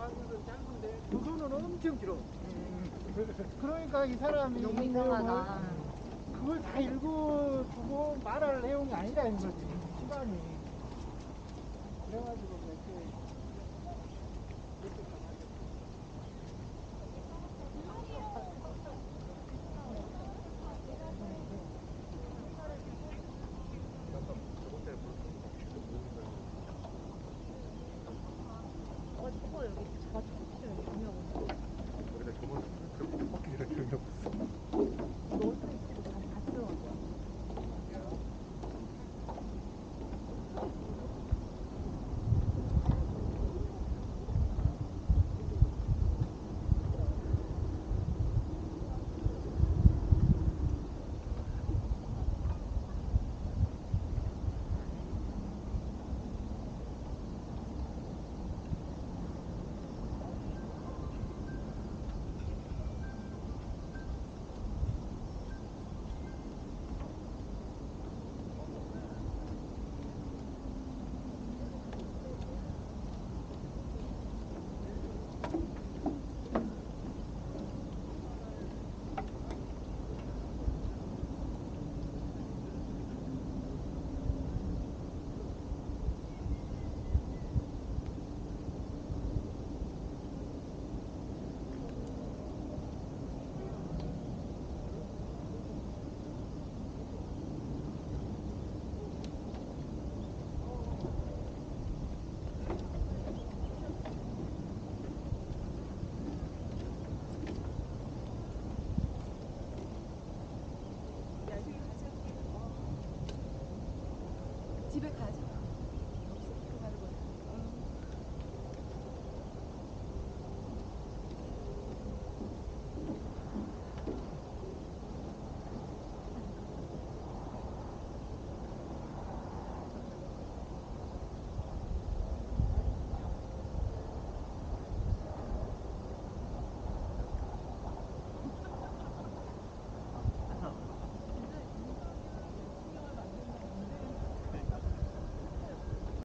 단글은 짧은데 도서는 엄청 길어. 음. 그러니까 이 사람이 너무 이 이상하다. 내용을 그걸 다 읽어두고 말할 내용이 아니다 이거지 시간이. 그래가지고 이렇게 집에까지.